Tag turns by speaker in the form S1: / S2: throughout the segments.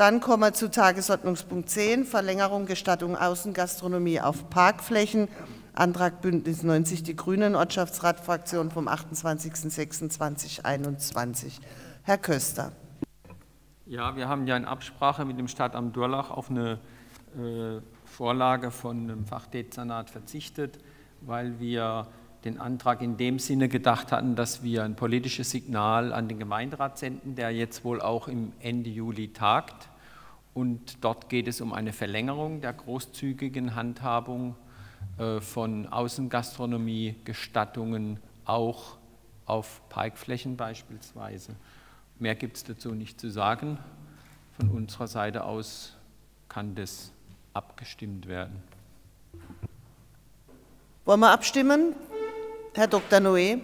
S1: Dann kommen wir zu Tagesordnungspunkt 10, Verlängerung Gestattung Außengastronomie auf Parkflächen. Antrag Bündnis 90 Die Grünen, Ortschaftsratfraktion vom 28.06.2021. Herr Köster.
S2: Ja, wir haben ja in Absprache mit dem Stadtamt Durlach auf eine äh, Vorlage von einem Fachdezernat verzichtet, weil wir den Antrag in dem Sinne gedacht hatten, dass wir ein politisches Signal an den Gemeinderat senden, der jetzt wohl auch im Ende Juli tagt. Und dort geht es um eine Verlängerung der großzügigen Handhabung äh, von Außengastronomie-Gestattungen auch auf Parkflächen beispielsweise. Mehr gibt es dazu nicht zu sagen. Von unserer Seite aus kann das abgestimmt werden.
S1: Wollen wir abstimmen? Herr Dr. Noé.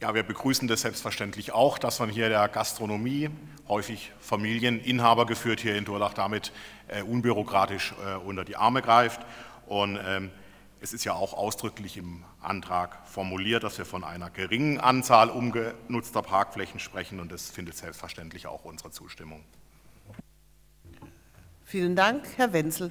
S3: Ja, wir begrüßen das selbstverständlich auch, dass man hier der Gastronomie, häufig Familieninhaber geführt hier in Durlach, damit äh, unbürokratisch äh, unter die Arme greift. Und ähm, es ist ja auch ausdrücklich im Antrag formuliert, dass wir von einer geringen Anzahl umgenutzter Parkflächen sprechen und das findet selbstverständlich auch unsere Zustimmung.
S1: Vielen Dank, Herr Wenzel.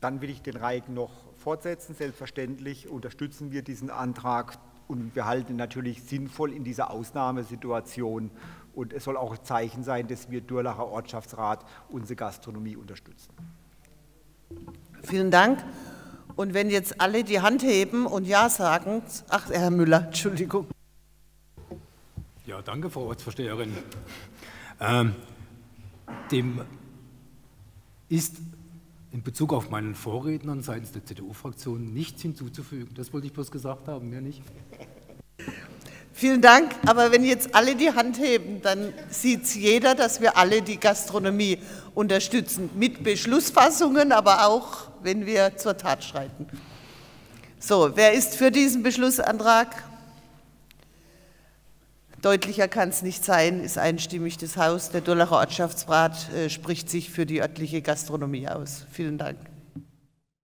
S4: Dann will ich den Reigen noch fortsetzen. Selbstverständlich unterstützen wir diesen Antrag und wir halten ihn natürlich sinnvoll in dieser Ausnahmesituation. Und es soll auch ein Zeichen sein, dass wir Durlacher Ortschaftsrat unsere Gastronomie unterstützen.
S1: Vielen Dank. Und wenn jetzt alle die Hand heben und Ja sagen, ach, Herr Müller, Entschuldigung.
S5: Ja, danke, Frau Ortsvorsteherin. Ähm, dem ist in Bezug auf meinen Vorrednern seitens der CDU-Fraktion nichts hinzuzufügen. Das wollte ich bloß gesagt haben, mehr nicht.
S1: Vielen Dank. Aber wenn jetzt alle die Hand heben, dann sieht jeder, dass wir alle die Gastronomie unterstützen. Mit Beschlussfassungen, aber auch, wenn wir zur Tat schreiten. So, wer ist für diesen Beschlussantrag? Deutlicher kann es nicht sein, ist einstimmig das Haus. Der Durlacher Ortschaftsrat äh, spricht sich für die örtliche Gastronomie aus. Vielen Dank.